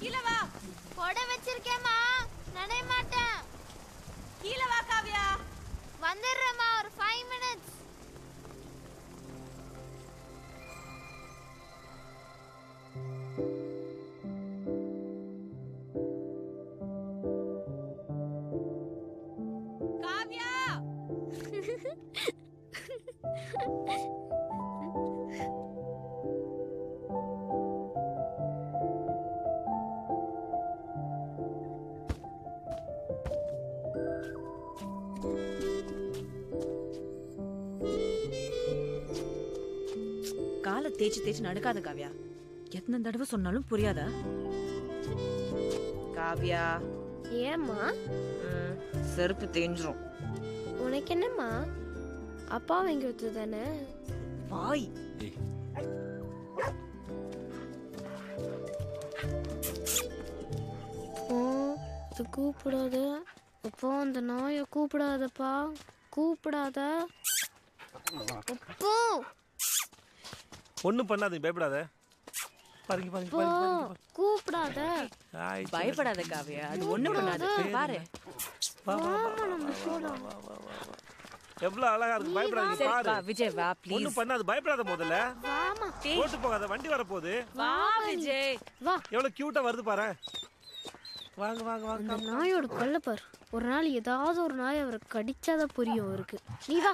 கீழே வா. கொடை வச்சிருக்கேம்மா. நனைய மாட்டேன். கீழே வா காவியா. வந்துடுறேம்மா ஒரு ஃபைவ் மினிட்ஸ் தேய்ச்சி தேய்ச்சி நடக்காத காவ்யா. எத்தனை தடவை சொன்னாலும் புரியாதா? காவ்யா. ஏம்மா? ம், செருப்பு தேஞ்சிரும். உனக்கு என்னம்மா? அப்பா வாங்கி கொடுத்தது தானே வாய் ஓ இது கூப்பிடாத. அப்போ அந்த நாயை கூப்பிடாதப்பா. கூப்பிடாத. அப்போ ஒன்றும் பண்ணாது பயப்படாத பாருங்க பாருங்க பாருங்க கூப்பிடாத பயப்படாத காவியா அது ஒண்ணும் பண்ணாது பாரு எவ்வளவு அழகா இருக்கு பயப்படாதீங்க பாரு விஜய் வா ப்ளீஸ் ஒண்ணும் பண்ணாத பயப்படாத முதல்ல வாமா ஓட்டு போகாத வண்டி வர போகுது வா விஜய் வா எவ்வளவு கியூட்டா வருது பாரு வாங்க வாங்க வாங்க நாயோட கொல்ல பாரு ஒரு நாள் ஏதாவது ஒரு நாய் அவரை கடிச்சாதான் புரியும் அவருக்கு நீ வா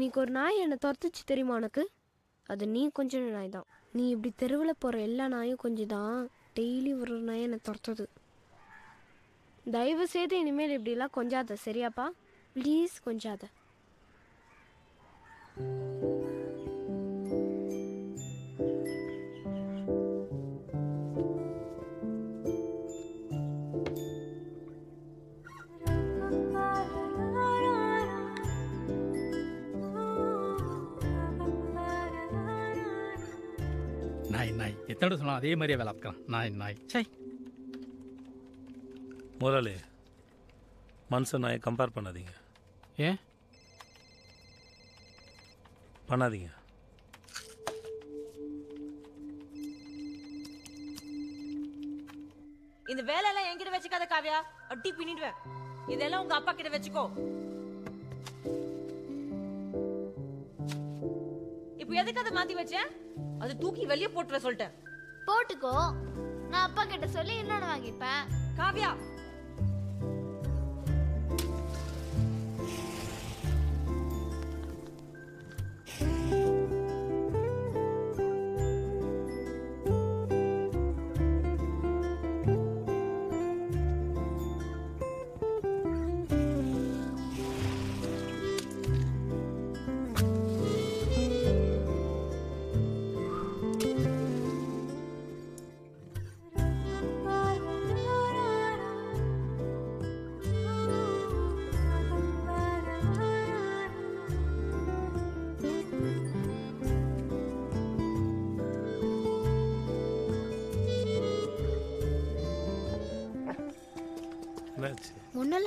இன்னைக்கு ஒரு நாய் என்னை துரத்துச்சு தெரியுமா உனக்கு? அது நீ கொஞ்சம் நாய் தான் நீ இப்படி தெருவில் போகிற எல்லா நாயும் கொஞ்சம் தான் டெய்லி ஒரு ஒரு நாய் என்னை துரத்துது. தயவு செய்து இனிமேல் இப்படிலாம் கொஞ்சாத சரியாப்பா? ப்ளீஸ் கொஞ்சாத. thank you எத்தனை சொன்னாலும் அதே மாதிரியே வேலை பார்க்கலாம். நாய் நாய். சை முதலாளி மனுஷன் நாயை கம்பேர் பண்ணாதீங்க. ஏன்? பண்ணாதீங்க. இந்த வேலையெல்லாம் என்கிட்ட வச்சுக்காத காவ்யா. அட்டி பின்னிடுவேன். இதெல்லாம் உங்க அப்பா கிட்ட வச்சுக்கோ. இப்போ எதுக்கு அதை மாத்தி வச்சேன்? அது தூக்கி வெளியே போட்டுற சொல்லிட்டேன். போட்டுக்கோ. நான் அப்பா கிட்ட சொல்லி இன்னொன்னு வாங்கிப்பேன். காவ்யா என்னாச்சு? ஒன்றும்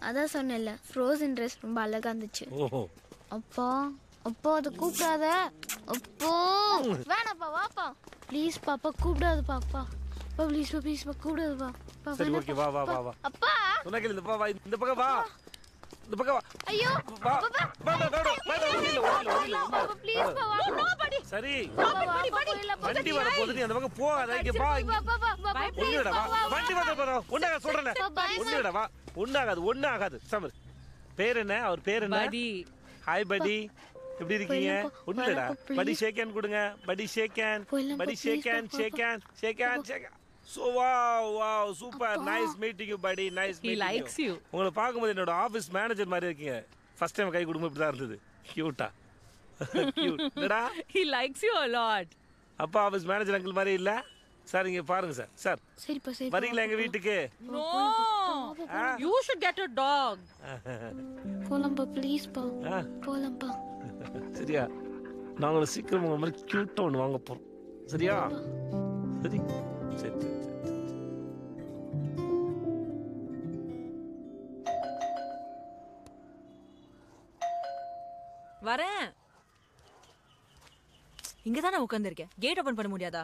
அதான் சொன்னேன்ல ஃப்ரோசன் ட்ரெஸ் ரொம்ப அழகா இருந்துச்சு. ஓஹோ. அப்பா அப்பா அதை கூப்பிடாத. அப்போ. வேணாப்பா வாப்பா. ப்ளீஸ் பாப்பா கூப்பிடாது பாப்பா அப்பா ப்ளீஸ் பா ப்ளீஸ் பா கூப்பிடாதுப்பா. அப்பா சரி. ஓகே வா வா வா வா. அப்பா. சொன்னா கேளு இந்த பக்கம் வா இந்த பக்கம் வா. இந்த பக்கம் வா ஐயோ வா வா வா வா வா வா ஒண்ணில்ல ஒண்ணில்ல ஒண்ணில்ல ப்ளீஸ் பா வா நோபடி சரி படி படி இல்ல வண்டி வர போகுது அந்த பக்கம் போகாத இங்க வா வா ஒண்ணுடா வண்டி வர போறா ஒண்ணாக சொல்றேன் ஒண்ணுடா வா ஒண்ணாகாது ஒண்ணு ஆகாது சமர் பேர் என்ன அவர் பேர் என்ன படி ஹாய் படி எப்படி இருக்கீங்க ஒண்ணுடா படி. ஷேக் ஹேண்ட் கொடுங்க படி ஷேக் ஹேண்ட் படி shake hand shake hand shake hand shake so வா வா சூப்பர் நைஸ் மீட்டிங் யூ படி நைஸ் He likes you. உங்களை பார்க்கும்போது என்னோட ஆஃபீஸ் மேனேஜர் மாதிரி இருக்கீங்க. ஃபர்ஸ்ட் டைம் கை கொடுக்கும் இப்படி தான் இருந்தது. கியூட்டா கியூட் என்னடா? He likes you a lot. அப்பா ஆஃபீஸ் மேனேஜர் அங்கிள் மாதிரி இல்ல? சார் இங்க பாருங்க சார் சார் சரிப்பா சரி வரீங்களா எங்க வீட்டுக்கு? No. You should get a dog. போலாம்ப்பா ப்ளீஸ்ப்பா ஆ, போலாம்ப்பா. சரியா? நாங்களும் சீக்கிரம் உங்க மாதிரி கியூட்டா ஒன்று வாங்க போறோம். சரியா? சரி. சரி. வரேன். இங்க தானே உட்காந்துருக்கேன் கேட் ஓபன் பண்ண முடியாதா?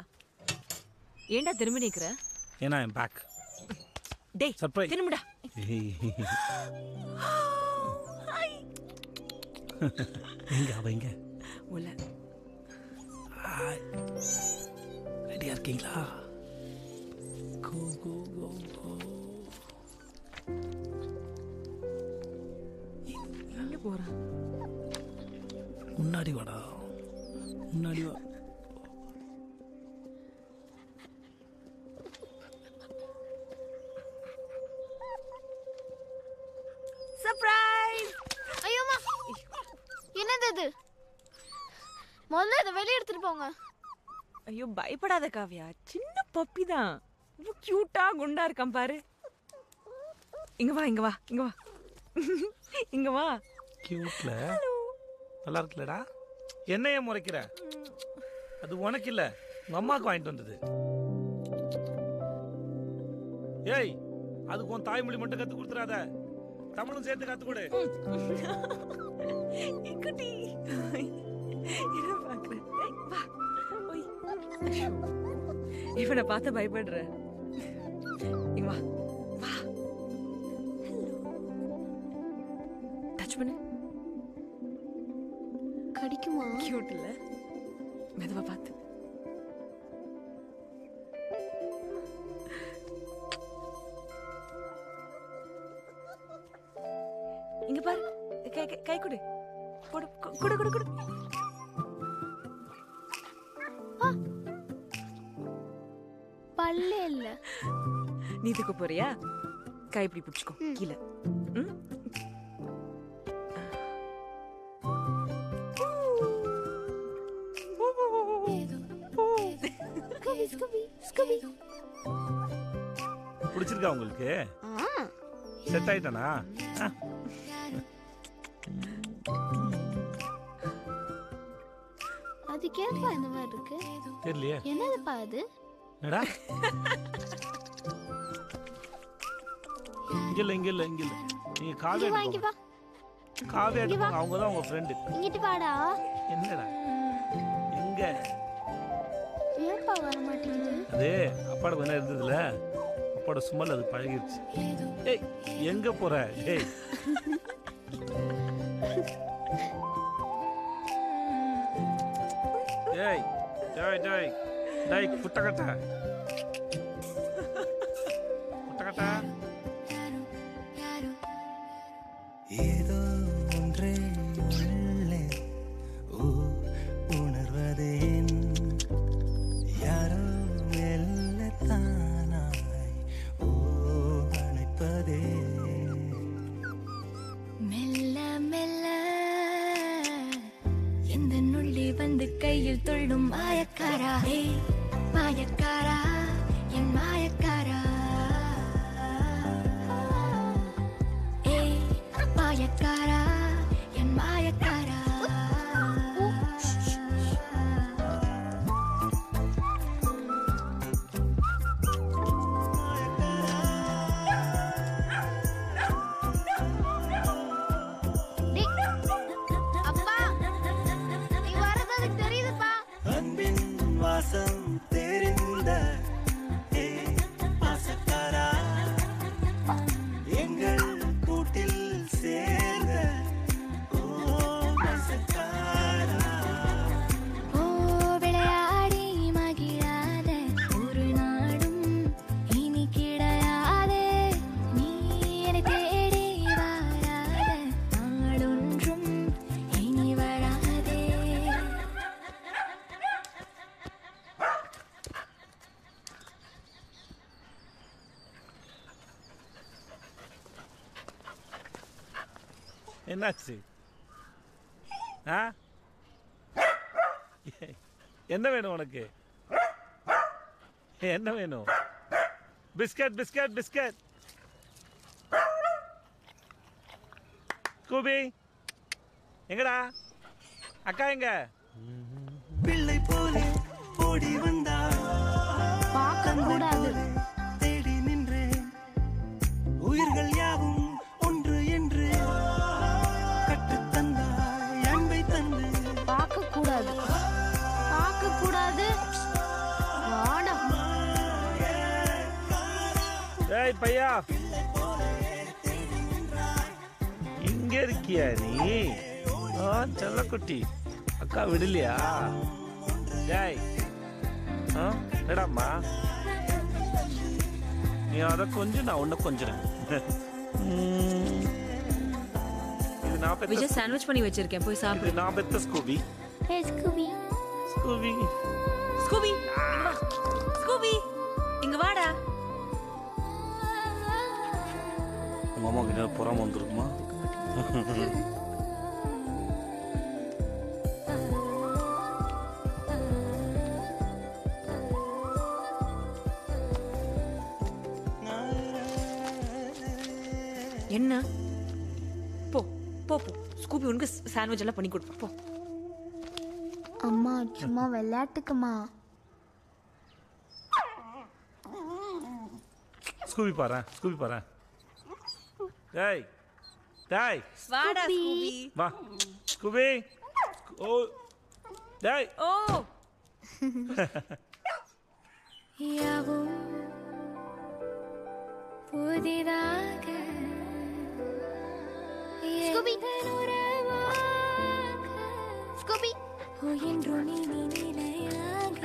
ஏன்டா திரும்பி நிக்கிற? ஏன்னா என் பேக் டேய் Surprise. திரும்புடா. எங்க அவ எங்க? உள்ள. ரெடியா இருக்கீங்களா? கோ கோ கோ கோ எங்க போறான் முன்னாடி வாடா. முன்னாடி வா. சர்ப்ரைஸ் ஐயோமா என்னது இது? முதல்ல இதை வெளியே எடுத்துட்டு போங்க. ஐயோ பயப்படாத காவியா. சின்ன பப்பி தான். இவ்வளவு கியூட்டா குண்டா இருக்கான் பாரு. இங்க வா இங்க வா இங்க வா. இங்க வா. கியூட்ல நல்லா இருக்குல்லடா. என்னைய முறைக்கிற? அது உனக்கு இல்ல உங்க அம்மாவுக்கு வாங்கிட்டு வந்தது. ஏய் அதுக்கு உன் தாய்மொழி மட்டும் கத்து கொடுத்துறாத தமிழும் சேர்த்து கத்து கொடு. குட்டி. இவனை பார்த்து பயப்படுற. கியூட் இல்ல? மெதுவா பார்த்து இங்க பாரு. கை கை- கொடு. கொடு கொடு கொடு கொடு. பல்லே இல்ல. நீ தூக்க போறியா? கை இப்படி பிடிச்சுக்கோ. கீழே. பிடிச்சிருக்கா உங்களுக்கு? செட் ஆயிட்டானா அது கேப்பா இந்த மாதிரி இருக்கு? தெரியலையே. என்னதுப்பா அது? என்னடா? இங்க இல்ல இங்க இல்ல இங்க இல்ல. நீங்க காவியா இங்க வா இங்க வா. காவியா எடுப்பாங்க அவங்க தான் உங்க ஃப்ரெண்டு இங்கிட்டு வாடா. என்னடா? எங்க? ஏன்பா வர மாட்டேங்குது அது அப்பாட கொஞ்ச நேரம் இருந்ததுல. சாப்பாடு சும்மல் அது பழகிடுச்சு ஏய் எங்க போற? ஏய். ஏய் டேய் டேய் டேய் குட்டக்கட்ட என்னாச்சு? ஆ? என்ன வேணும் உனக்கு? என்ன வேணும்? Biscuit biscuit biscuit. கூபி எங்கடா? அக்கா எங்க? பிள்ளை போல ஓடி ஏய் பையா? இங்க இருக்கியா நீ? ஆ செல்லக்குட்டி. அக்கா விடலையா? டேய். ஆ என்னடாம்மா? நீ அதை கொஞ்சம் நான் உன்னை கொஞ்சறேன். இது நான் பெத்த விஜய் சாண்ட்விச் பண்ணி வச்சிருக்கேன். போய் சாப்பிடு. இது நான் பெத்த Scooby hey Scooby Scooby Scooby உங்க அம்மா கிட்ட புறாம வந்துருக்குமா? என்ன? போ போ போ. ஸ்கூபி உனக்கு சாண்ட்விச் எல்லாம் பண்ணி கொடுப்பா. போ. அம்மா சும்மா விளையாட்டுக்குமா? ஸ்கூபி பாரு ஸ்கூபி பாரு டேய் டேய். வாடா ஸ்கூபி. வா. ஸ்கூபி. ஓ. டேய். ஓ. யாவும் புதிதாக ஸ்கூபி. ஸ்கூபி. ஓ என்று நீ நிலையாக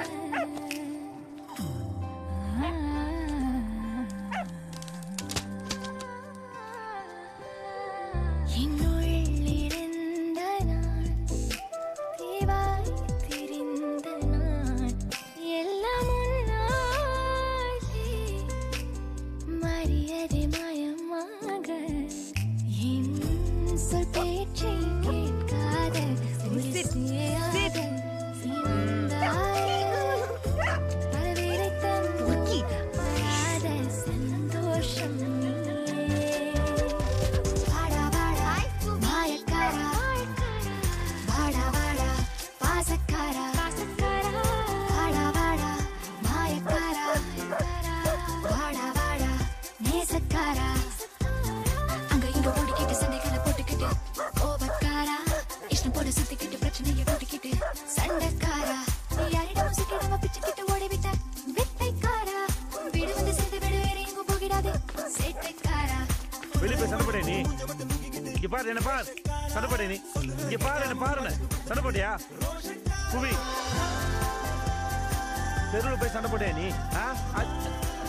சண்டை போடியா நீ ஆ? அ-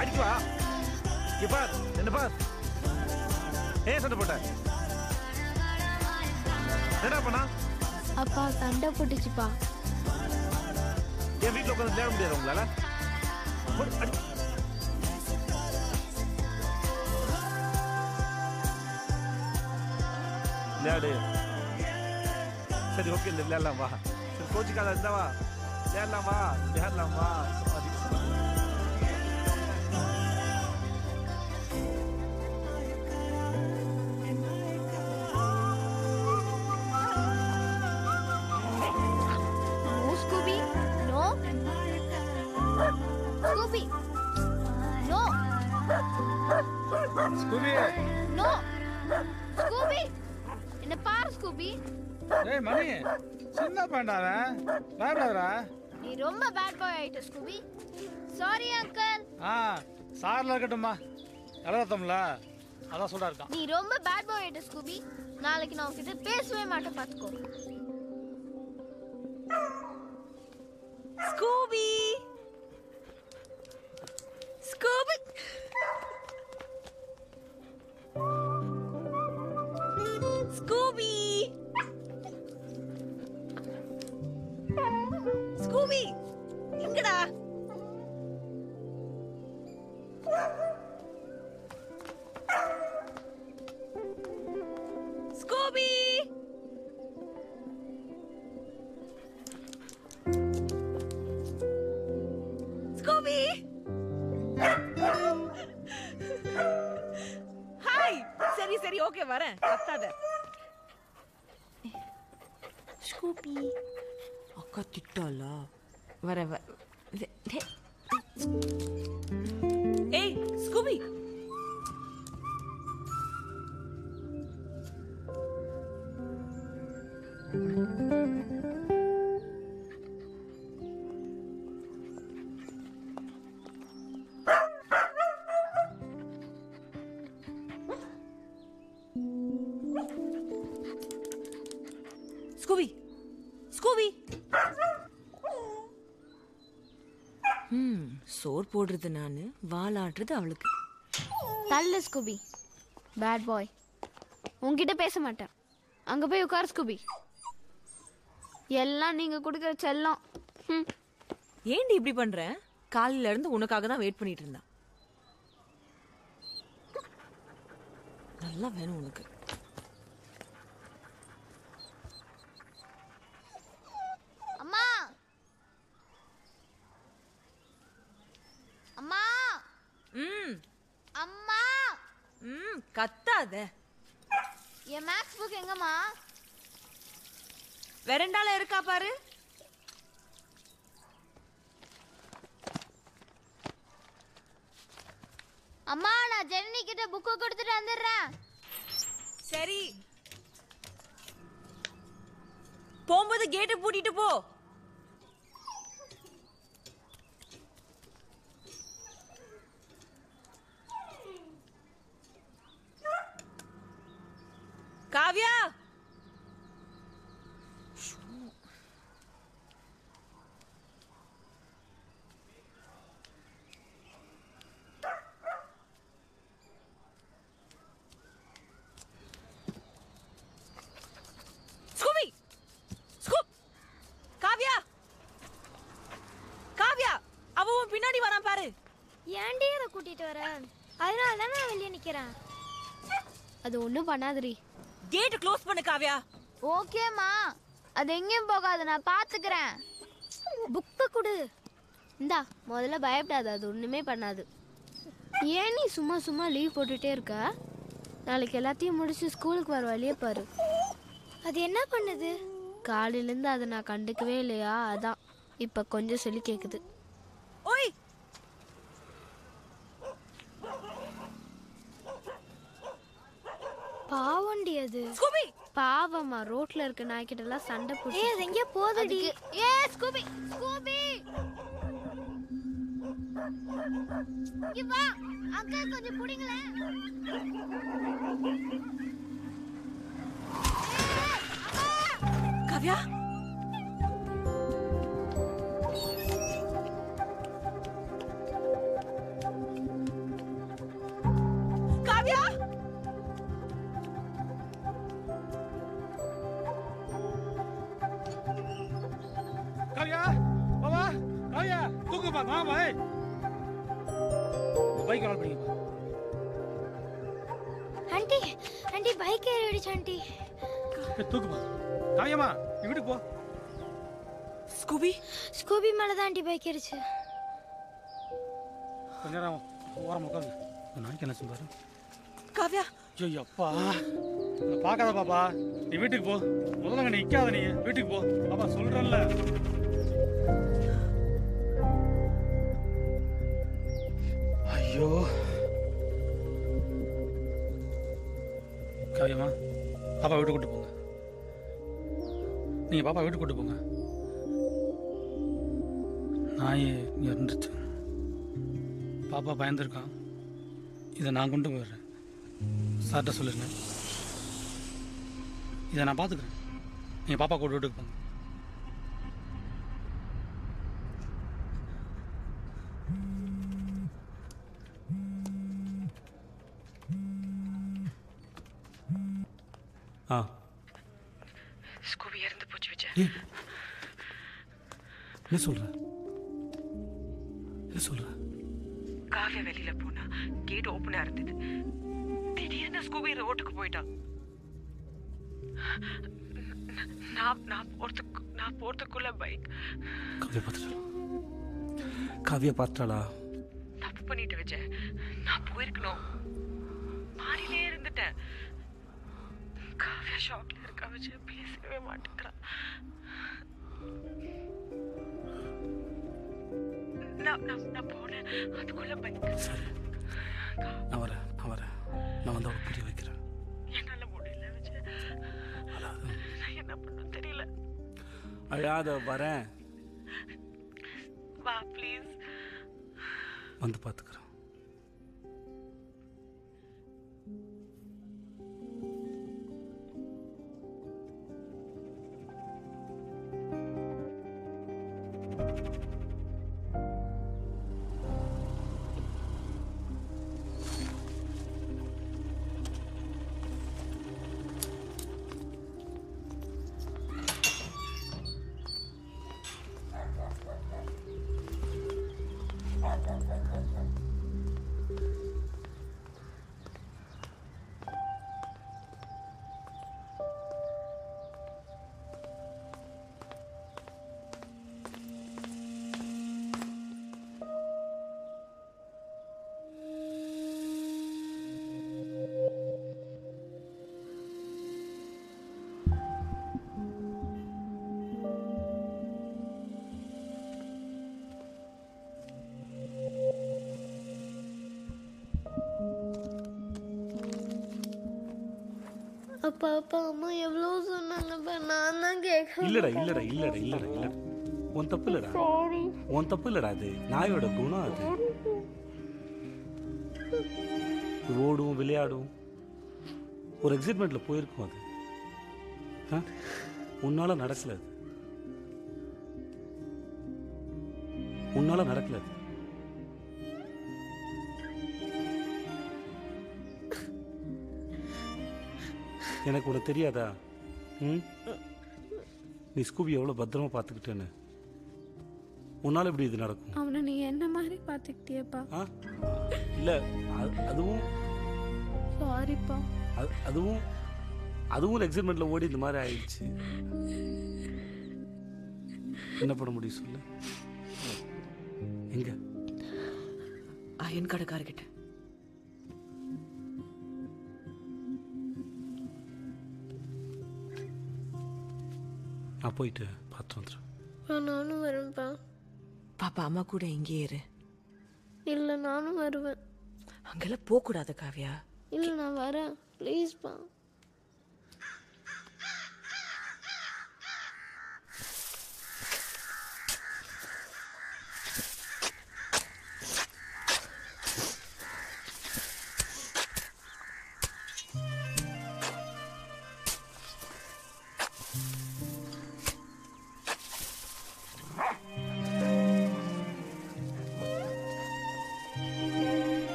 அடிக்குவா இங்க பார் என்ன பார். ஏன் சண்டை போட்ட என்னடா பண்ணா? அப்பா சண்டை போட்டுச்சுப்பா. என் வீட்டில் உட்காந்து விளையாட முடியாது உங்களால. விளையாடு. சரி ஓகே இந்த விளையாடலாம் வா. சரி கோச்சிக்காத இருந்தா வா. விளையாடலாம் வா. விளையாடலாம் வா. ஏய் மணி சின்ன பையன்டா பயப்படாதடா நீ ரொம்ப பேட் பாய் ஆயிட்ட ஸ்கூபி. சாரி அங்கிள் ஆ சாரில் இருக்கட்டும்மா. இளவத்தம்ல அதான் சொல்றா இருக்கான் நீ ரொம்ப பேட் பாய் ஆயிட்ட ஸ்கூபி. நாளைக்கு நான் உன்கிட்ட பேசவே மாட்டேன் பாத்துக்கோ Scooby. Scooby. Scooby. Scooby! Ingada! Scooby! Scooby! Hi! Seri, seri, okay, varan. Attada. Scooby. அக்கா திட்டாளா? வர ஏய் ஸ்கூபி! சோர் போடுறது நான் வாலாடுறது அவளுக்கு. தள்ளு ஸ்கூபி. பேட் பாய் உன்கிட்ட பேச மாட்டேன். அங்க போய் உட்கார் ஸ்கூபி. எல்லாம் நீங்க கொடுக்குற செல்லம். ம் ஏன்டி இப்படி பண்ற? காலையில இருந்து உனக்காக தான் வெயிட் பண்ணிட்டு இருந்தா. நல்லா வேணும் உனக்கு அம்மா அம்மா ம் அம்மா ம் கத்தாத என் மேக்ஸ் புக் எங்கம்மா? வெரண்டால இருக்கா பாரு. அம்மா நான் ஜெனனி கிட்ட புக்கு கொடுத்துட்டு வந்துடுறேன். சரி. போகும்போது கேட்டை பூட்டிட்டு போ காவ்யா ஸ்கூபி ஸ்கூப் காவ்யா காவ்யா அவ உன் பின்னாடி வரான் பாரு ஏன்டி அதை கூட்டிட்டு வர அதனால தான் நான் வெளியே நிக்கிறேன். அது ஒன்றும் பண்ணாதுரி கேட் க்ளோஸ் பண்ணு காவ்யா. ஓகேம்மா அது எங்கேயும் போகாது நான் பாத்துக்கிறேன். புக்கை கொடு. இந்தா முதல்ல பயப்படாத அது ஒன்றுமே பண்ணாது. ஏன் நீ சும்மா சும்மா லீவ் போட்டுட்டே இருக்க? நாளைக்கு எல்லாத்தையும் முடிச்சு ஸ்கூலுக்கு வர வழியே பாரு. அது என்ன பண்ணுது? காலையிலேருந்து அதை நான் கண்டுக்கவே இல்லையா? அதான். இப்போ கொஞ்சம் சொல்லி கேட்குது ஓய் பாவண்டி அது ஸ்கூபி பாவம்மா ரோட்ல இருக்க நாய்க்கிட்டலாம் சண்டை ஏ போட்டு அது எங்கேயோ போகுதுடி. ஏ ஸ்கூபி ஸ்கூபி. இங்க வா. அக்கா கொஞ்சம் புடிங்களேன். காவ்யா காவ்யா? தூக்குப்பா காவியம்மா நீ வீட்டுக்கு போ. ஸ்கூபி? ஸ்கூபி மேல தான் ஆண்டி பைக் ஏறிச்சு. கொஞ்ச நேரம் ஓரம் உட்காந்து நாய்க்கு என்ன சொல்றாரு காவ்யா? ஐயோ அப்பா பார்க்காத பாப்பா. நீ வீட்டுக்கு போ. முதல்ல அங்க நிக்காத நீ. வீட்டுக்கு போ. பாப்பா சொல்றேன்ல. ஐயோ. காவியம்மா பாப்பா வீட்டுக்கு கூட்டு போங்க. நீங்க பாப்பா வீட்டுக்கு கூட்டு போங்க. நாய் இருந்துச்சு பாப்பா பயந்துருக்கான் இதை நான் கொண்டு போயிடுறேன். சார்கிட்ட சொல்லிருங்க. இதை நான் பார்த்துக்குறேன் நீங்கள் பாப்பா கூட வீட்டுக்கு போங்க. காவியா பார்த்துட்டாளா தப்பு பண்ணிட்டு விஜய். நான் போயிருக்கணும். மாடியிலே இருந்துட்டேன். காவியா ஷாக்ல இருக்கா விஜய்? பேசவே மாட்டேங்கிறா. நான் நான் போனேன். அதுக்குள்ள பைக். சரி. நான் வரேன் நான் வரேன். நான் வந்து அவளை புரிய வைக்கிறேன். என்னால முடியல விஜய். நான் என்ன பண்ண தெரியல. அழாத வரேன். வந்து பார்த்துக்கிறேன் அப்பா அம்மா எவ்வளோ சொன்னாங்கப்பா நான் தான் கேட்க இல்லடா இல்லடா இல்லடா இல்லடா இல்லடா. உன் தப்பு இல்லடா உன் தப்பு இல்லடா அது. நாயோட குணம் அது. ஓடும் விளையாடும். ஒரு எக்ஸைட்மெண்ட்ல போயிருக்கும் அது. ஆ? உன்னால நடக்கல அது. உன்னால நடக்கல அது. எனக்கு உனக்கு தெரியாதா? ம்? நீ ஸ்கூபி எவ்வளோ பத்திரமா பார்த்துக்கிட்டேன்னு. உன்னால இப்படி இது நடக்கும்? அவனை நீ என்ன மாதிரி பார்த்துக்கிட்டியப்பா? ஆ? இல்லை அதுவும் சாரிப்பா அது- அதுவும் அதுவும் எக்ஸைட்மெண்ட்டில் ஓடி இந்த மாதிரி ஆயிடுச்சு. என்ன பண்ண முடியும் சொல்லு? எங்க? அயன் கடைக்காரர்கிட்ட. போயிட்டு பார்த்து வந்துடுறேன் நானும் வரேன்ப்பா பாப்பா அம்மா கூட இங்கே இரு. இல்லை நானும் வருவேன். அங்கெல்லாம் போகக்கூடாது காவியா. இல்லை நான் வரேன். ப்ளீஸ்ப்பா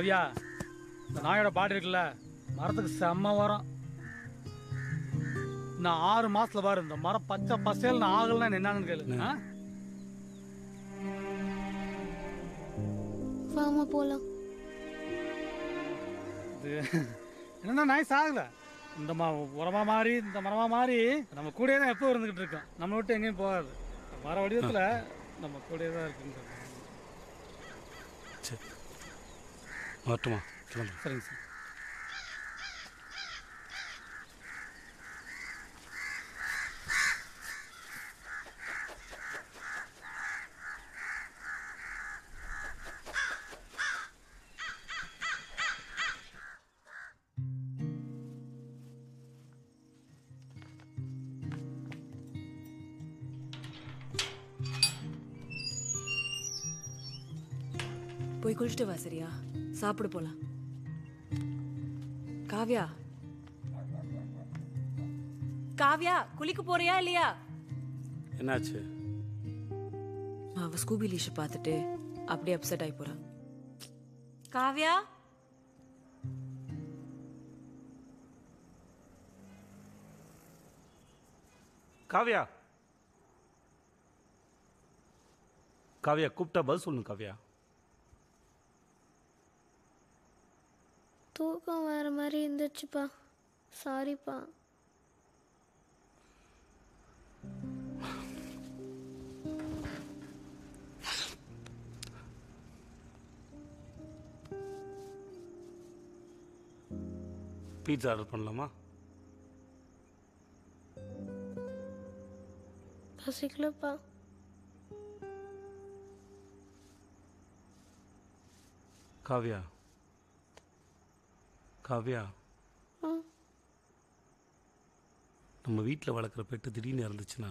காவியா இந்த நாயோட பாடி இருக்குல்ல மரத்துக்கு செம்ம வரும். நான் ஆறு மாசத்துல பாரு இந்த மரம் பச்சை பசேல் நான் ஆகலாம் என்னன்னு கேளு. ஆ? வாமா போகலாம் இது என்னன்னா நாய் சாகல இந்த மா உரமா மாறி இந்த மரமா மாறி நம்ம கூடயே தான் எப்போ இருந்துகிட்டு இருக்கோம். நம்ம விட்டு எங்கேயும் போகாது. மர வடிவத்துல நம்ம கூடயே தான் இருக்குன்றது சரி. வரட்டுமா கிளம்பு சரிங்க சார். போய் குளிச்சுட்டு வா சரியா? சாப்பிட போலாம். காவ்யா. காவ்யா குளிக்க போறியா இல்லையா? என்னாச்சு? அவ ஸ்கூபி லீஷை பார்த்துட்டு அப்படியே அப்செட் ஆகி போறா. காவ்யா. காவ்யா. காவ்யா கூப்பிட்டா பதில் சொல்லணும் காவ்யா. தூக்கம் வேற மாதிரி இருந்துச்சுப்பா. சாரிப்பா பீட்சா ஆர்டர் பண்ணலாமா? பசிக்கலப்பா. காவ்யா. காவ்யா. நம்ம வீட்டில் வளர்க்குற பெட்டு திடீர்னு இறந்துச்சுன்னா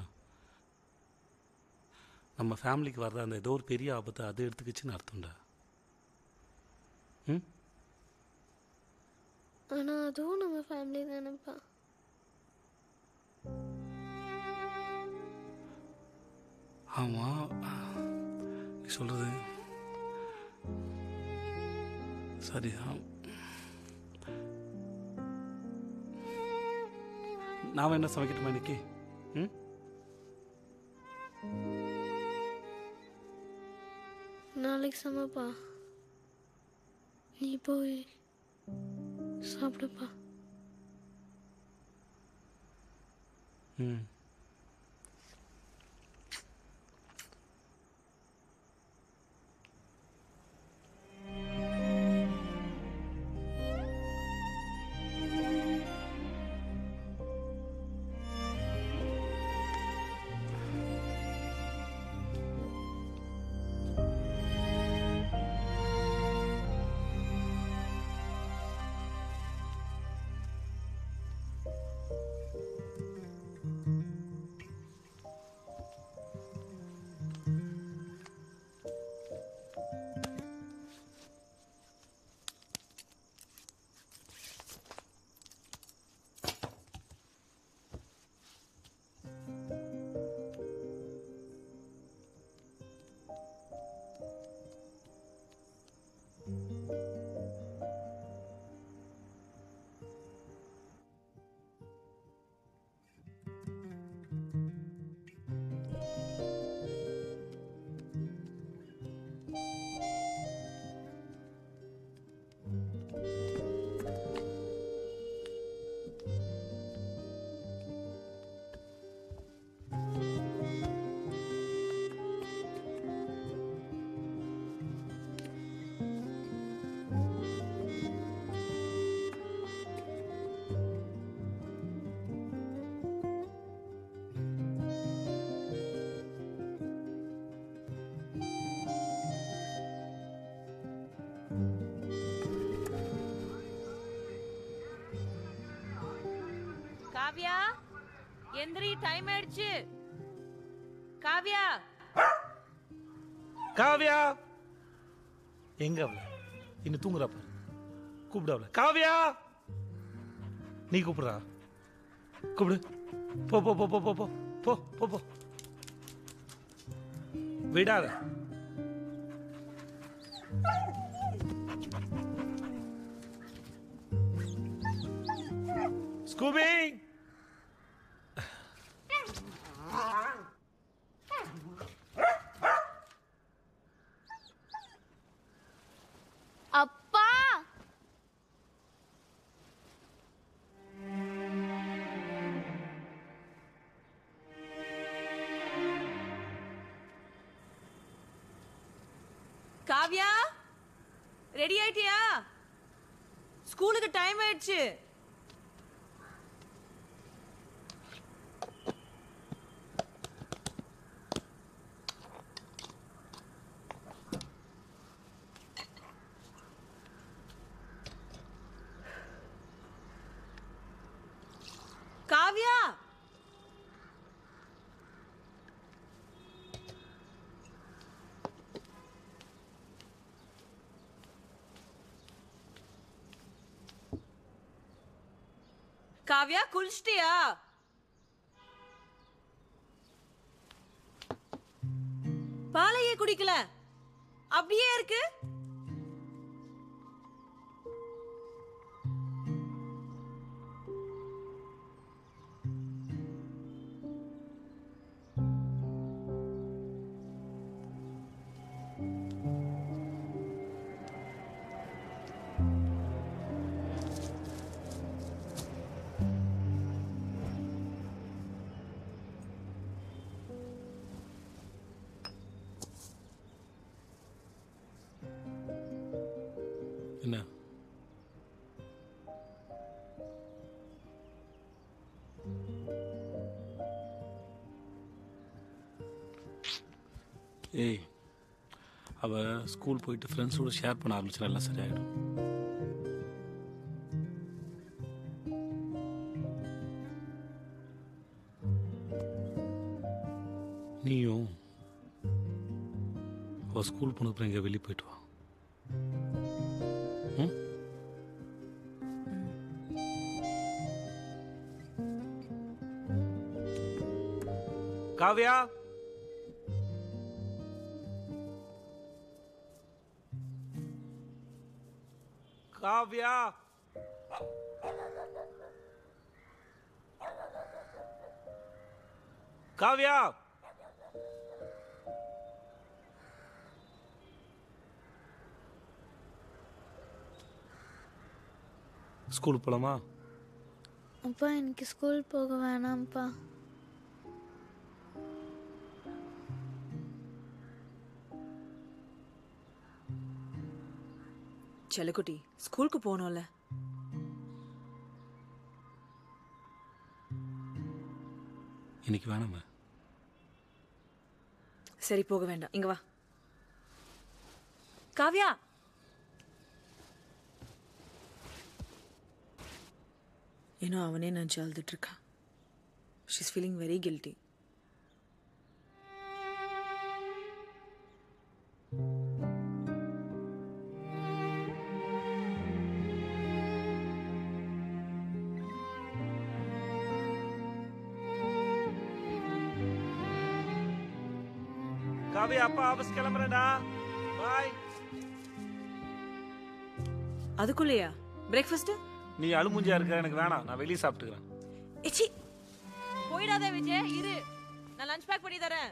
நம்ம ஃபேமிலிக்கு வர்ற அந்த ஏதோ ஒரு பெரிய ஆபத்தை அது எடுத்துக்கிச்சுன்னு அர்த்தம்டா. ம்? ஆனா அதுவும் நம்ம ஃபேமிலி தானேப்பா. ஆமாம் நீ சொல்கிறது சரிதான். நாம் என்ன சமைக்கட்டுமா இன்னைக்கு ம் நாளைக்கு சமைப்பா நீ போய் சாப்பிடுப்பா ம் காவ்யா? எந்திரி டைம் ஆயிடுச்சு. காவ்யா? காவ்யா? எங்க அவள? இன்னும் தூங்குறா பாரு. கூப்பிடு அவள காவ்யா? நீ கூப்பிடுறா. கூப்பிடு. போ போ போ போ போ போ போ போ போ. விடாத. ஸ்கூபி! காவ்யா குளிச்சிட்டியா பாலையே குடிக்கல அப்படியே இருக்கு ஏய் அவ ஸ்கூல் போயிட்டு ஃப்ரெண்ட்ஸோடு ஷேர் பண்ண ஆரம்பிச்சா எல்லாம் சரியாயிடும். நீயும் அவள் ஸ்கூல் போனதுக்கு எங்கே வெளியே போயிட்டு வா. ம்? காவ்யா? ஸ்கூல் போலாமா? அப்பா எனக்கு ஸ்கூல் போக வேணாம்ப்பா. செல்லக்குட்டி ஸ்கூலுக்கு போகணும்ல. இன்னைக்கு வேணாமா? சரி போக வேண்டாம். இங்க வா. காவ்யா! ஏன்னோ அவனே நினச்சி அழுதுட்டு இருக்கான் she's feeling very guilty Kavya அப்பா ஆபீஸ் கிளம்புறேன்டா. பாய் அதுக்குள்ளேயா? பிரேக்ஃபாஸ்ட் நீ அழுமுஞ்சியா இருக்க? எனக்கு வேணாம். நான் வெளியே சாப்பிட்டுக்கிறேன். எச்சி போயிடாத விஜய். இரு. நான் லஞ்ச் பேக் பண்ணி தரேன்.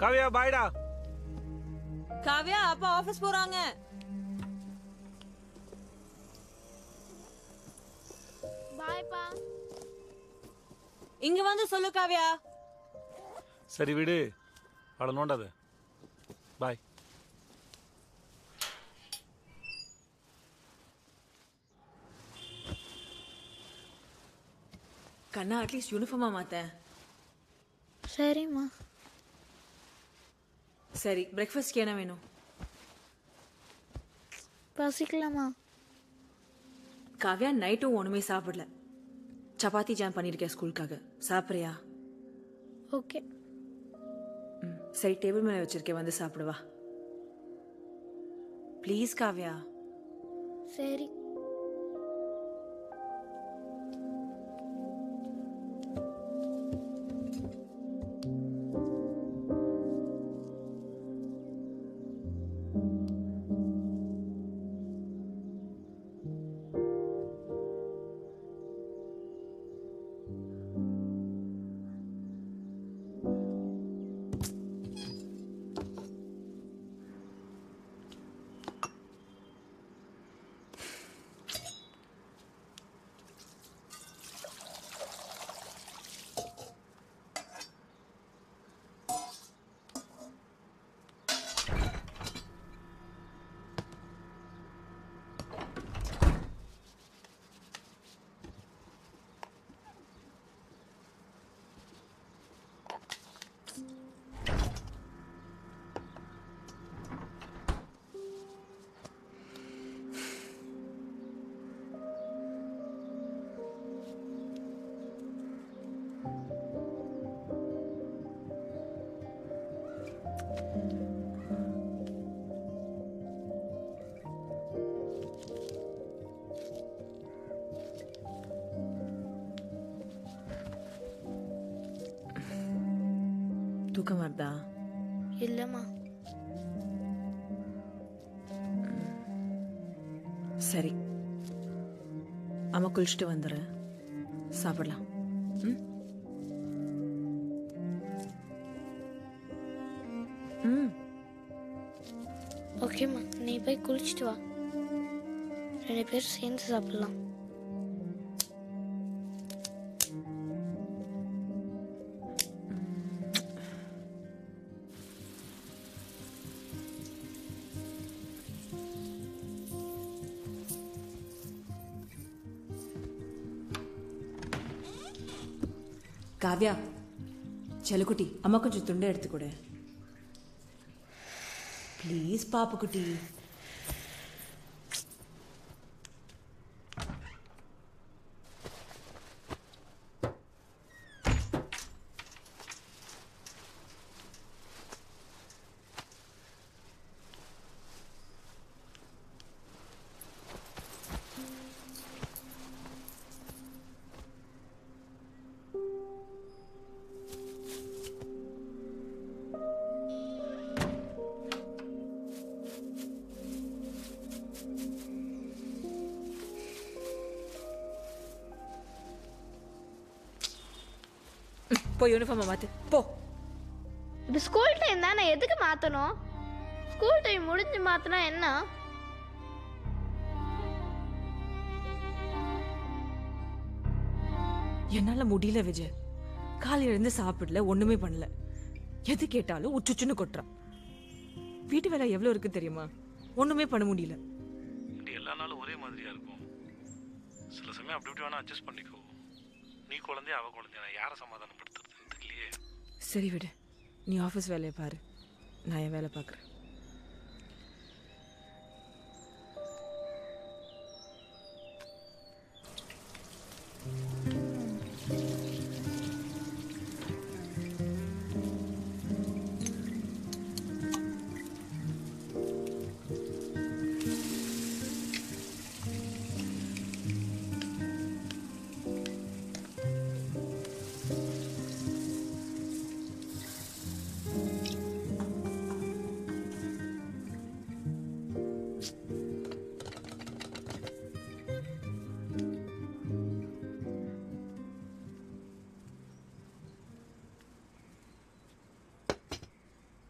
காவ்யா பாய்டா காவ்யா அப்பா ஆபீஸ் போறாங்க. பாய்ப்பா இங்க வந்து சொல்லு காவ்யா. சரி விடு. அவளை நோண்டாத. பாய். கண்ணா அட்லீஸ்ட் யூனிஃபார்மா மாத்தேன். சரிம்மா. சரி பிரேக்ஃபாஸ்ட்க்கு என்ன வேணும்? பசிக்கலாமா காவ்யா நைட்டும் ஒண்ணுமே சாப்பிடல. சப்பாத்தி ஜாம் பண்ணியிருக்கேன் ஸ்கூலுக்காக சாப்பிட்றியா ஓகே ம் சரி டேபிள் மேலே வச்சிருக்கேன் வந்து சாப்பிடுவா ப்ளீஸ் காவ்யா சரி தூக்கம் வருதா? இல்லைம்மா. சரி. அம்மா குளிச்சுட்டு வந்துடுறேன் சாப்பிடலாம். ம்? ம். ஓகேம்மா நீ போய் குளிச்சுட்டு வா. ரெண்டு பேரும் சேர்ந்து சாப்பிடலாம். காவ்யா செல்லக்குட்டி அம்மா கொஞ்சம் துண்டை எடுத்து கொடு ப்ளீஸ் பாப்புக்குட்டி போ யூனிஃபார்மை மாத்து. போ. இது ஸ்கூல் டைம் தானே எதுக்கு மாற்றணும் ஸ்கூல் டைம் முடிஞ்சு மாற்றினா என்ன? என்னால முடியல விஜய். காலையில இருந்து சாப்பிடல ஒண்ணுமே பண்ணல. எது கேட்டாலும் உச்சுச்சுன்னு கொட்டுறான். வீட்டு வேலை எவ்வளவு இருக்கு தெரியுமா? ஒண்ணுமே பண்ண முடியல. இப்படி எல்லா நாளும் ஒரே மாதிரியா இருக்கும். சில சமயம் அப்படி இப்படி வேணா அட்ஜஸ்ட் பண்ணிக்கோ. நீ குழந்தைய அவ குழந்தைய நான் யாரை சமாதானப்படுத்துறதுன்னு தெரியலையே சரி விடு. நீ ஆஃபீஸ் வேலையை பாரு. நான் என் வேலை பார்க்குறேன்.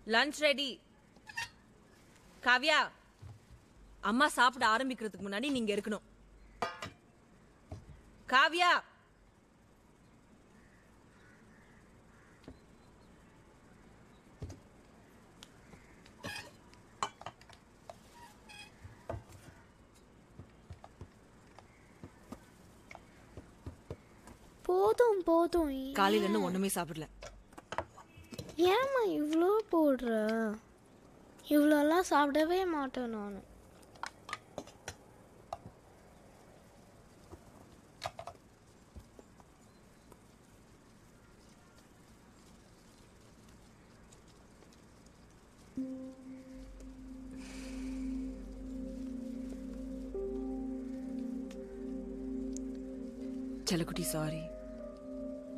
லஞ்ச் ரெடி காவ்யா அம்மா சாப்பிட ஆரம்பிக்கிறதுக்கு முன்னாடி நீங்க இருக்கணும். காவ்யா. போதும் போதும். காலையில இருந்து ஒண்ணுமே சாப்பிடல. ஏம்மா இவ்வளோ போடுற இவ்வளோலாம் சாப்பிடவே மாட்டேன் நான். செல்லக்குட்டி சாரி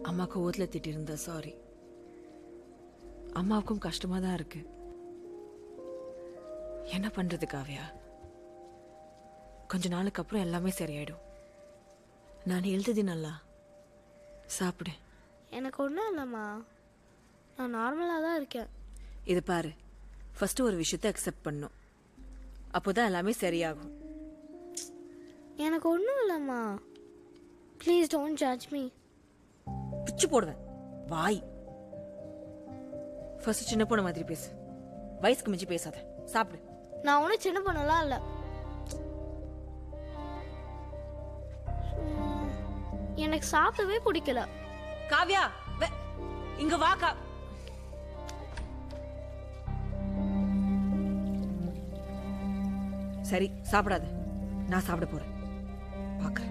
அம்மா கோவத்தில் திட்டிருந்த சாரி அம்மாவுக்கும் கஷ்டமா தான் இருக்கு. என்ன பண்றது காவ்யா? கொஞ்ச நாளுக்கு அப்புறம் எல்லாமே சரியாயிடும். நான் எழுதுதி நல்லா. சாப்பிடு. எனக்கு ஒன்றும் இல்லைம்மா. நான் நார்மலாக தான் இருக்கேன். இது பாரு. ஃபர்ஸ்ட் ஒரு விஷயத்தை அக்செப்ட் பண்ணும். அப்போதான் எல்லாமே சரியாகும். எனக்கு ஒன்றும் இல்லைம்மா. ப்ளீஸ் டோன்ட் ஜட்ஜ் மீ பிச்சு போடுவேன். வாய். ஃபர்ஸ்ட் சின்ன பொண்ணு மாதிரி பேசு. வயசுக்கு மிஞ்சி பேசாத. சாப்பிடு. நான் ஒன்றும் சின்ன பொண்ணெல்லாம் இல்லை. எனக்கு சாப்பிடவே பிடிக்கல. காவ்யா வே- இங்க வா கா. சரி சாப்பிடாத. நான் சாப்பிட போறேன். பார்க்கறேன்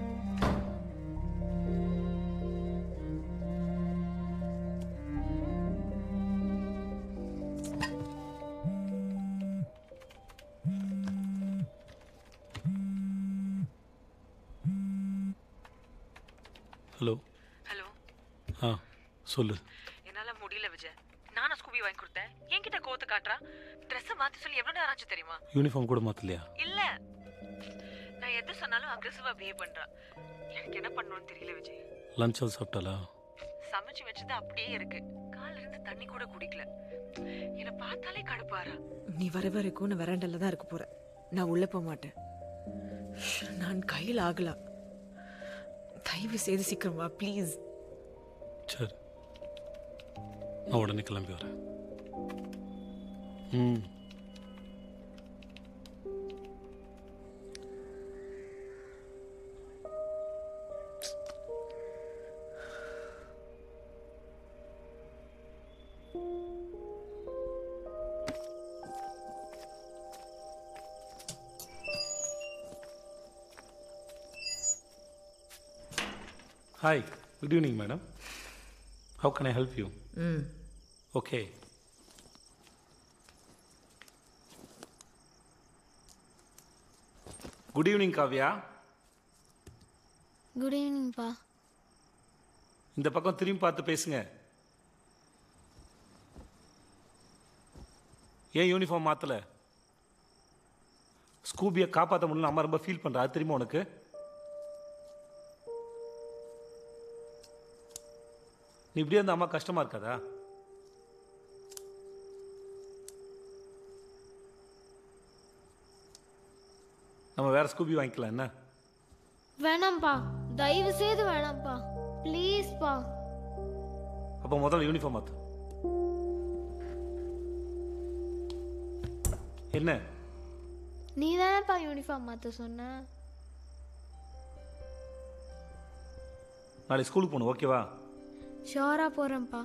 சொல்லு. என்னால முடியல விஜய். நானும் ஸ்கூபி வாங்கி கொடுத்தேன். என்கிட்ட கோத்து காட்டுறா. ட்ரெஸ் மாத்தி சொல்லி எவ்வளவு நேரம் ஆச்சு தெரியுமா? யூனிஃபார்ம் கூட மாத்தலையா? இல்ல. நான் எது சொன்னாலும் அக்ரெசிவா பிஹேவ் பண்றா. எனக்கு என்ன பண்ணணும்னு தெரியல விஜய். லஞ்ச் சாப்பிட்டாளா? சமைச்சு வச்சது அப்படியே இருக்கு. கால்ல இருந்து தண்ணி கூட குடிக்கல. என்ன பார்த்தாலே கடுப்பாரா நீ வர வரைக்கும் நான் வெராண்டல்ல தான் இருக்க போறேன் நான் உள்ள போக மாட்டேன். நான் கையில் ஆகல. தயவு செய்து சீக்கிரம் வா ப்ளீஸ் சரி. நான் உடனே கிளம்பி வரேன் ம் hi good evening madam how can I help you ம் Okay good evening Kavya good ஈவினிங்ப்பா இந்த பக்கம் திரும்பி பார்த்து பேசுங்க. ஏன் யூனிஃபார்ம் மாத்தல? ஸ்கூபியை காப்பாற்ற முடியல அம்மா ரொம்ப ஃபீல் பண்றா. அது தெரியுமா உனக்கு? நீ இப்படியே அந்த அம்மா கஷ்டமா இருக்காதா? நம்ம வேற ஸ்கூபி வாங்கிக்கலாம் என்ன? வேணாம்ப்பா. தயவு செய்து வேணாம்ப்பா. ப்ளீஸ்ப்பா. அப்போ முதல்ல யூனிஃபார்ம் மாத்து. என்ன? நீ தானேப்பா யூனிஃபார்ம் மாற்ற சொன்ன? நாளைக்கு ஸ்கூலுக்கு போகணும் ஓகேவா ஷோராக போகிறேன்ப்பா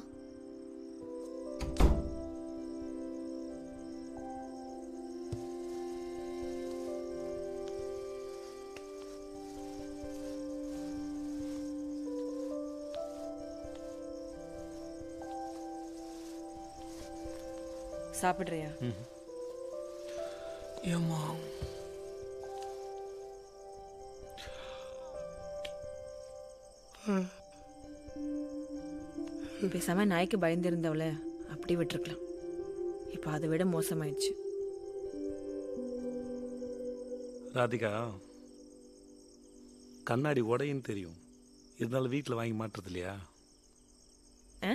சாப்பிட்றியா? ஏம்மா? பேசாம நாய்க்கு பயந்திருந்தவள அப்படி விட்டுருக்கலாம். இப்போ அதை விட மோசமாயிடுச்சு. ராதிகா கண்ணாடி உடையின்னு தெரியும். இருந்தாலும் வீட்டில் வாங்கி மாட்டுறது இல்லையா ஆ?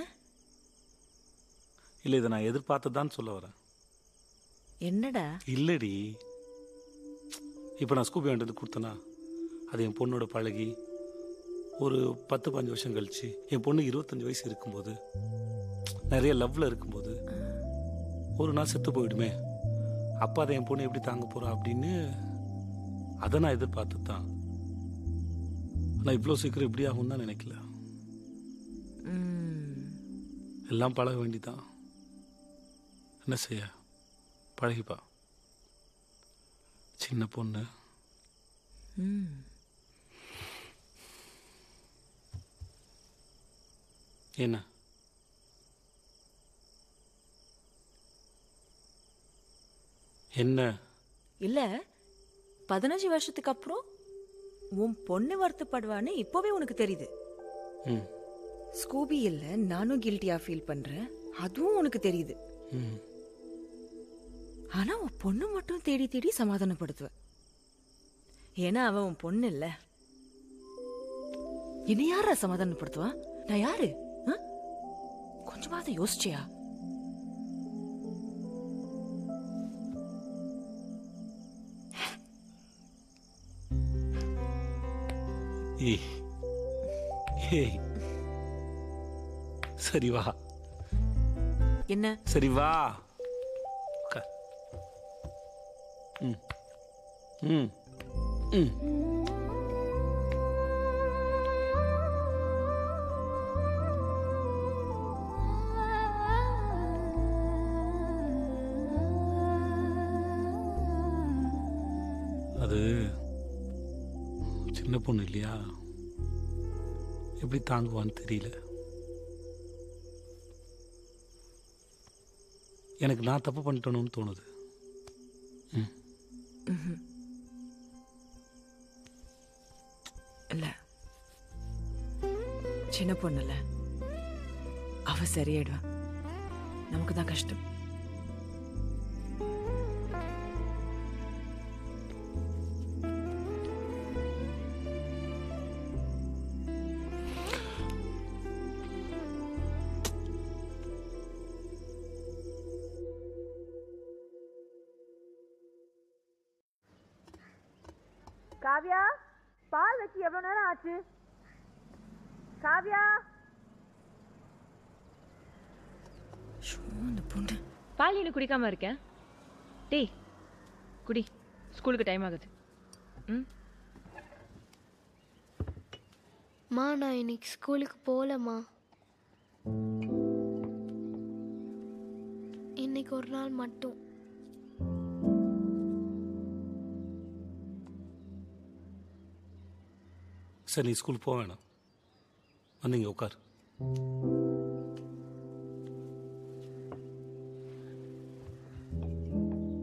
இல்லை இதை நான் எதிர்பார்த்ததான்னு சொல்ல வரேன். என்னடா? இல்லடி. இப்போ நான் ஸ்கூபி வேண்டது கொடுத்தேனா? அது என் பொண்ணோட பழகி ஒரு பத்து பதினஞ்சு வருஷம் கழிச்சு என் பொண்ணு இருபத்தஞ்சு வயசு இருக்கும்போது நிறைய லவ்ல இருக்கும்போது ஒரு நாள் செத்து போயிடுமே. அப்போ அதை என் பொண்ணு எப்படி தாங்க போறா அப்படின்னு அதை நான் எதிர்பார்த்து தான் ஆனால் இவ்வளோ சீக்கிரம் இப்படி ஆகும் தான் நினைக்கல. எல்லாம் பழக வேண்டிதான். என்ன செய்ய? பழகிப்பா. சின்ன பொண்ணு. என்ன? என்ன? இல்ல பதினஞ்சு வருஷத்துக்கு அப்புறம் உன் பொண்ணு வருத்தப்படுவான்னு இப்போவே உனக்கு தெரியுது. ஸ்கூபி இல்ல நானும் கில்ட்டியா ஃபீல் பண்றேன். அதுவும் உனக்கு தெரியுது. ஆனா உன் பொண்ணு மட்டும் தேடி தேடி சமாதானப்படுத்துவ. ஏன்னா அவன் உன் பொண்ணு இல்ல. என்ன யாரா சமாதானப்படுத்துவா? நான் யாரு? கொஞ்சமாவது யோசிச்சியா? சரி வா. என்ன? சரி வா. ம் ம் ம் அது சின்ன பொண்ணு இல்லையா? எப்படி தாங்குவான்னு தெரியல. எனக்கு நான் தப்பு பண்ணிட்டணும்னு தோணுது. இல்ல. சின்ன பொண்ணு இல்ல அவ சரியாயிடுவான் நமக்கு தான் கஷ்டம். காவ்யா பால் வச்சு எவ்வளவு நேரம் ஆச்சு? காவ்யா? பால் இன்னும் குடிக்காம இருக்கேன் டேய் குடி. ஸ்கூலுக்கு டைம் ஆகுது. ம்? மா நான் இன்னைக்கு ஸ்கூலுக்கு போகலம்மா இன்னைக்கு ஒரு நாள் மட்டும். சரி நீ ஸ்கூல் போக வேணாம். வந்து இங்கே உட்கார்.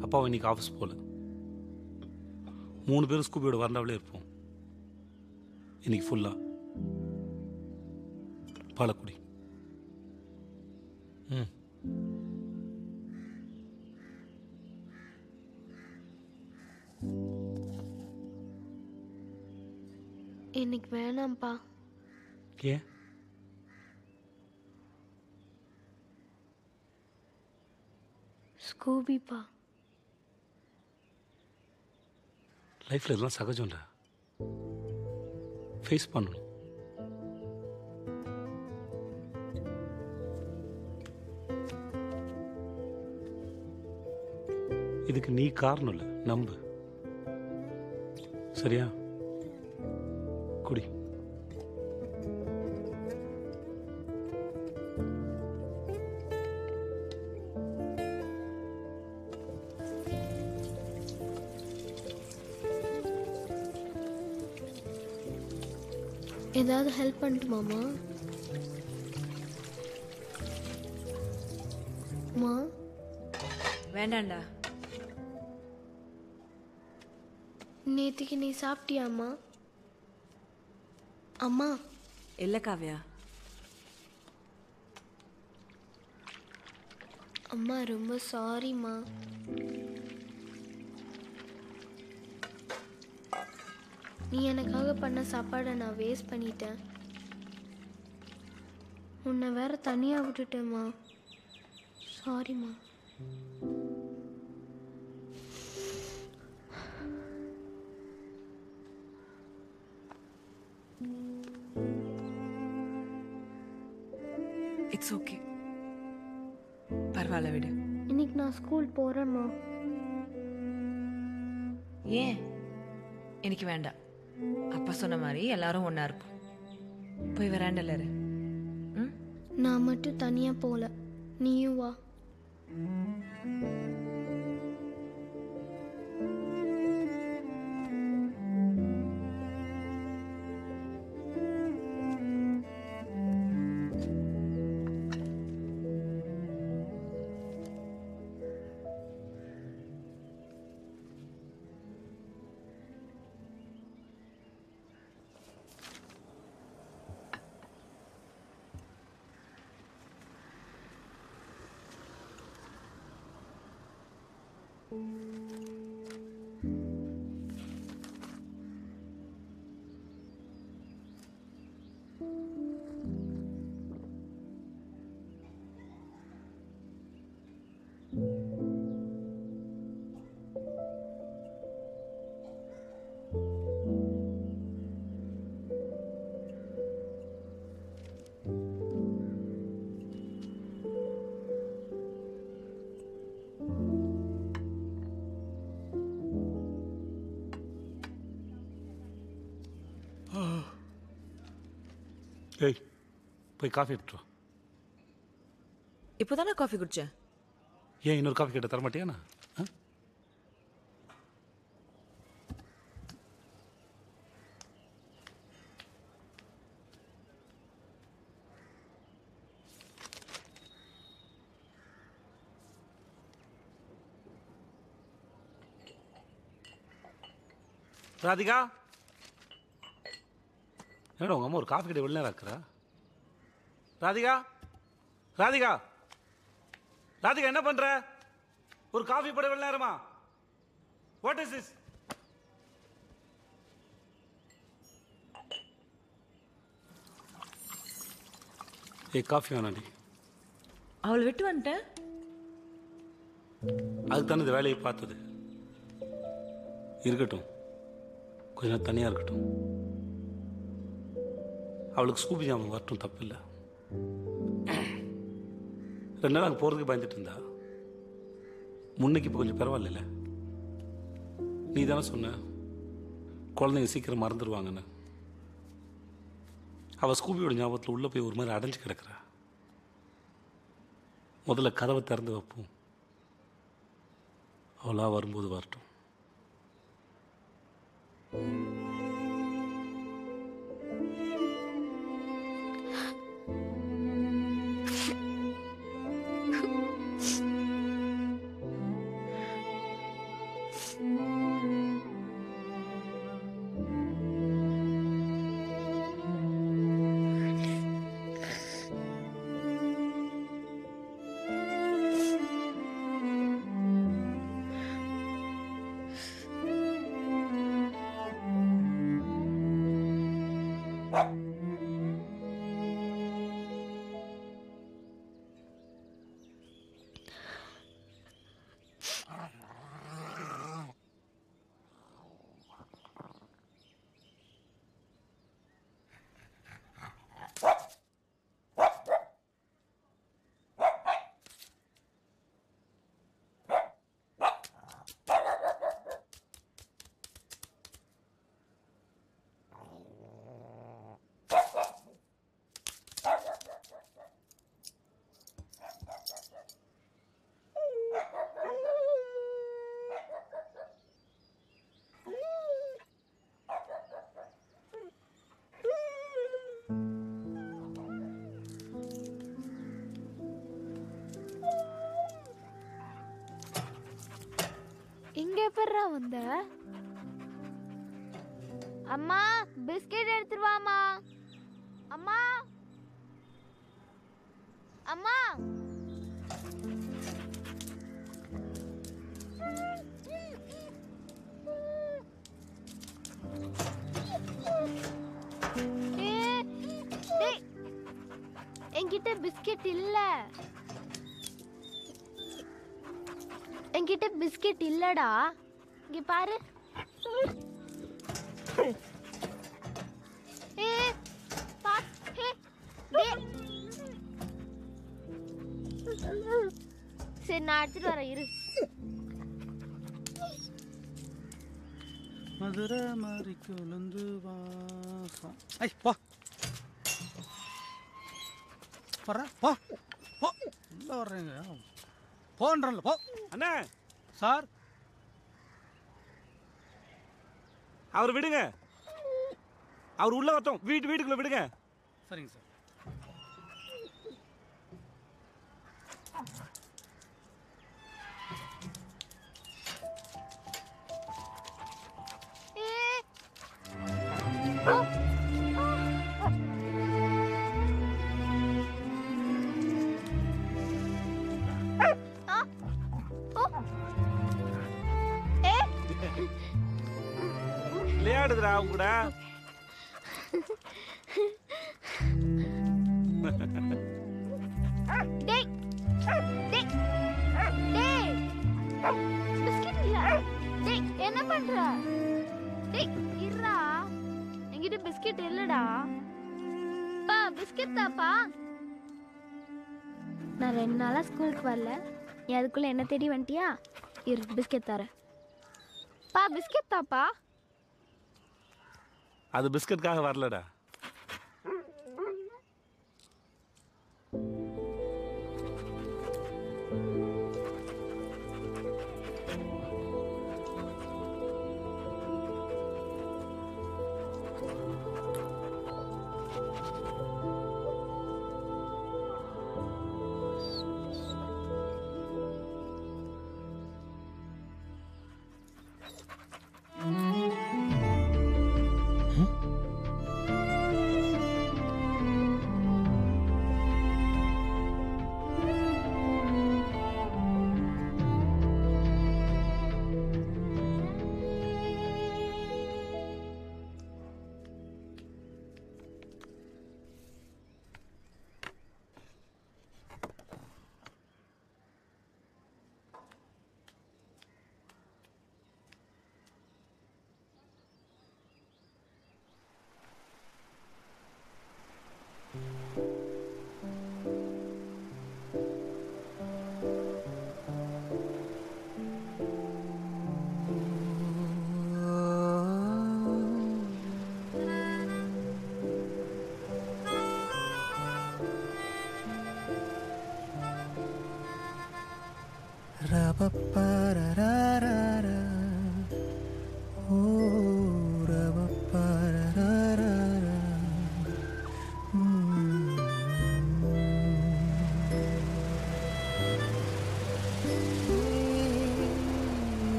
அப்பாவை இன்னைக்கு ஆஃபீஸ் போகல. மூணு பேரும் ஸ்கூபியோட வரண்டாவிலே இருப்போம். இன்னைக்கு ஃபுல்லாக பாலக்குடி. ம். வேணாம்ப்பா. ஏன்? ஸ்கூபிப்பா. லைஃப்பில் இதெல்லாம் சகஜம்டா. ஃபேஸ் பண்ணணும். இதுக்கு நீ காரணம் இல்லை நம்பு. சரியா? குடி. ஏதாவது ஹெல்ப் பண்ணட்டுமாமா அம்மா? வேண்டாம்டா. நேத்திக்கு நீ சாப்பிட்டியாம்மா அம்மா? இல்லை காவ்யா. அம்மா ரொம்ப சாரிம்மா நீ எனக்காக பண்ண சாப்பாடை நான் வேஸ்ட் பண்ணிட்டேன். உன்னை வேற தனியாக விட்டுட்டேம்மா. சாரிம்மா இட்ஸ் ஓகே பரவாயில்ல விடு. இன்னைக்கு நான் ஸ்கூல் போகிறேம்மா ஏன்? எனக்கு வேண்டாம். அப்பா சொன்ன மாதிரி எல்லாரும் ஒன்றா இருப்போம் போய் வராண்டல இரு. நான் மட்டும் தனியாக போகல நீயும் வா. ஏய் போய் காஃபி எடுத்துட்டு வா. இப்போ தானே காஃபி குடிச்சேன் ஏன் இன்னொரு காஃபி கேட்ட தரமாட்டியாண்ணா ராதிகா? என்னடா உங்க அம்மா ஒரு காஃபி கடை வெளில இருக்கிறா? ராதிகா? ராதிகா? ராதிகா என்ன பண்ற? ஒரு காஃபி போட வெளில நேரமா? வாட் இஸ் திஸ் ஏ காஃபி வேணாண்டி. அவளை விட்டு வந்துட்டேன். அதுக்கு தானே இந்த வேலையை பார்த்தது? இருக்கட்டும். கொஞ்ச நேரம் தனியாக இருக்கட்டும். அவளுக்கு ஸ்கூபி ஜாமம் வரட்டும் தப்பில்லை. ரெண்டு நாள் அங்கே போகிறதுக்கு பயந்துட்டு இருந்தா? முன்னைக்கு இப்போ கொஞ்சம் பரவாயில்ல நீ தானே சொன்ன குழந்தைங்க சீக்கிரம் மறந்துடுவாங்கன்னு அவள் ஸ்கூபியோட ஞாபகத்தில் உள்ளே போய் ஒரு மாதிரி அடைஞ்சு கிடக்குறா. முதல்ல கதவை திறந்து வைப்போம். அவளாக வரும்போது வரட்டும். இங்க பிஸ்கெட் இல்ல. என்கிட்ட பிஸ்கெட் இல்லடா. இங்க பாரு. ஏ பா- ஏய், சரி நான் எடுத்துட்டு வரேன் இரு. மதுரை மாதிரி குழந்து வாசம். ஐ பா வர்ற போ போ உள்ள வர்றேங்க போன்றல. போ. அண்ணா. சார். அவர் விடுங்க. அவர் உள்ள வரட்டும். வீட்டு வீட்டுக்குள்ள விடுங்க. சரிங்க சார். நான் ரெண்டு ஸ்கூலுக்கு வரல. நீ அதுக்குள்ளே என்ன தேடி வந்துட்டியா? இரு பிஸ்கெட் தரேன். பா பிஸ்கெட் தாப்பா அது பிஸ்கட்காக வரலடா.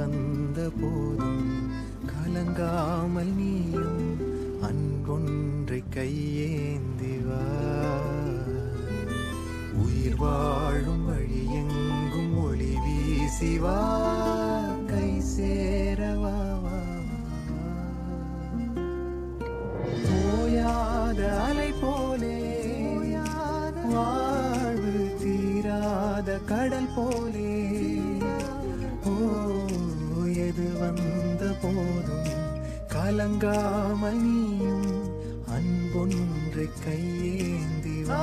வந்த போதும் கலங்காமல் நீயும் அன்பொன்றை கையேந்தி வா உயிர் வாழும் வழி எங்கும் ஒளி வீசி வா கை சேரவா. ஓயாத அலை போலே வாழ்வு தீராத கடல் போலே. அலங்காமணியும் அன்பொன்று அன்பொன்றை கையேந்தி வா.